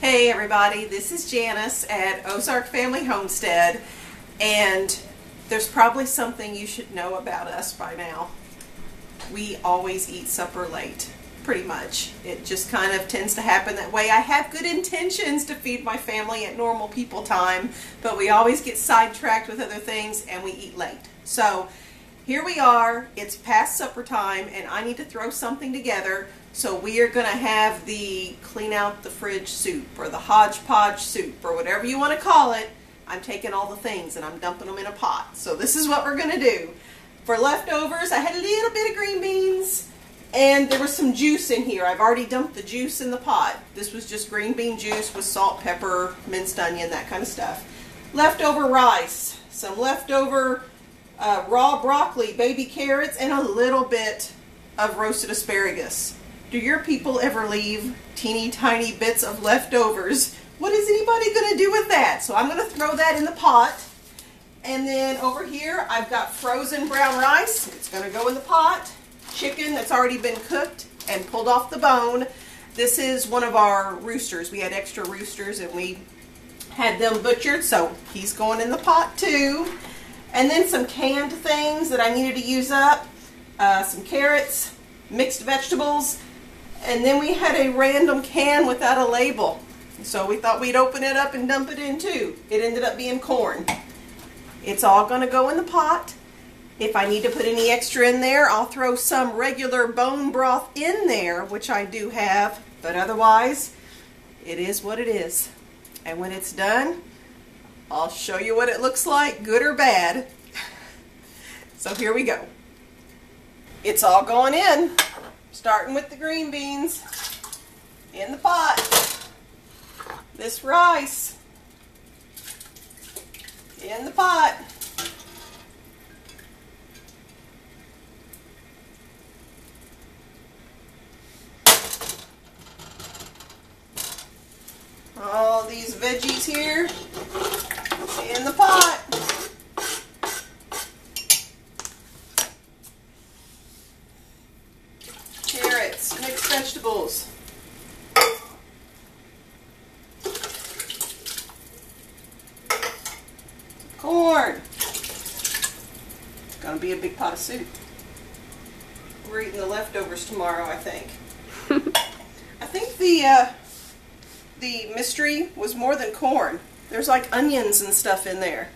Hey everybody, this is Janice at Ozark Family Homestead and there's probably something you should know about us by now. We always eat supper late, pretty much. It just kind of tends to happen that way. I have good intentions to feed my family at normal people time, but we always get sidetracked with other things and we eat late. So here we are, it's past supper time and I need to throw something together so we are going to have the clean out the fridge soup or the hodgepodge soup or whatever you want to call it. I'm taking all the things and I'm dumping them in a pot. So this is what we're going to do. For leftovers, I had a little bit of green beans and there was some juice in here. I've already dumped the juice in the pot. This was just green bean juice with salt, pepper, minced onion, that kind of stuff. Leftover rice, some leftover uh, raw broccoli, baby carrots, and a little bit of roasted asparagus. Do your people ever leave teeny tiny bits of leftovers? What is anybody going to do with that? So I'm going to throw that in the pot. And then over here, I've got frozen brown rice. It's going to go in the pot. Chicken that's already been cooked and pulled off the bone. This is one of our roosters. We had extra roosters and we had them butchered, so he's going in the pot too. And then some canned things that I needed to use up. Uh, some carrots, mixed vegetables, and then we had a random can without a label. So we thought we'd open it up and dump it in too. It ended up being corn. It's all going to go in the pot. If I need to put any extra in there, I'll throw some regular bone broth in there, which I do have. But otherwise, it is what it is. And when it's done, I'll show you what it looks like, good or bad. So here we go. It's all going in starting with the green beans in the pot. This rice in the pot. All these veggies here in the pot. Vegetables. Corn. It's going to be a big pot of soup. We're eating the leftovers tomorrow, I think. I think the uh, the mystery was more than corn. There's like onions and stuff in there.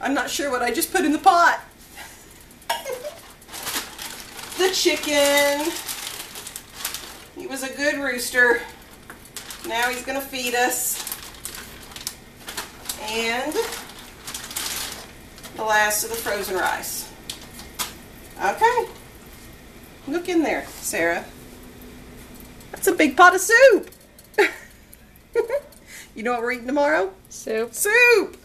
I'm not sure what I just put in the pot. the chicken. He was a good rooster. Now he's going to feed us. And the last of the frozen rice. Okay. Look in there, Sarah. That's a big pot of soup. you know what we're eating tomorrow? Soup. Soup!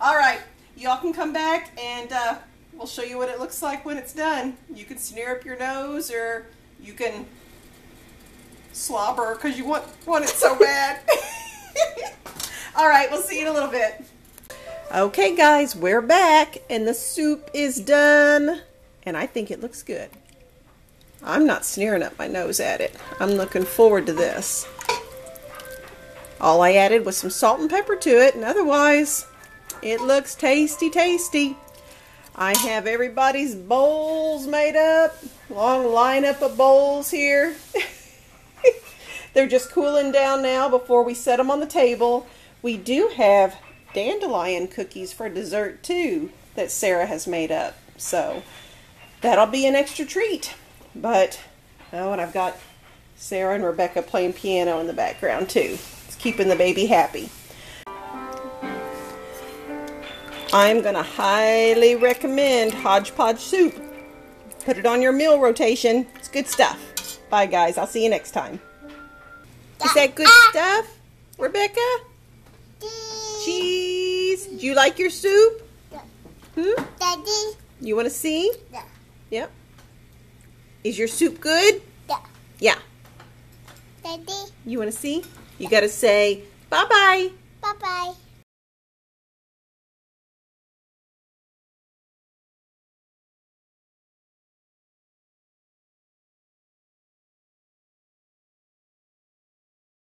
All right. Y'all can come back and uh, we'll show you what it looks like when it's done. You can sneer up your nose or you can slobber because you want, want it so bad. All right, we'll see you in a little bit. Okay, guys, we're back and the soup is done. And I think it looks good. I'm not sneering up my nose at it. I'm looking forward to this. All I added was some salt and pepper to it, and otherwise, it looks tasty, tasty. I have everybody's bowls made up. Long lineup of bowls here. They're just cooling down now before we set them on the table. We do have dandelion cookies for dessert too that Sarah has made up. So that'll be an extra treat. But, oh, and I've got Sarah and Rebecca playing piano in the background too. It's keeping the baby happy. I'm going to highly recommend Hodgepodge Soup. Put it on your meal rotation. It's good stuff. Bye, guys. I'll see you next time. Is that good stuff, Rebecca? Cheese. Do you like your soup? Hmm? Daddy. You want to see? Yeah. Yep. Is your soup good? Yeah. Yeah. Daddy. You want to see? You got to say bye-bye. Bye bye.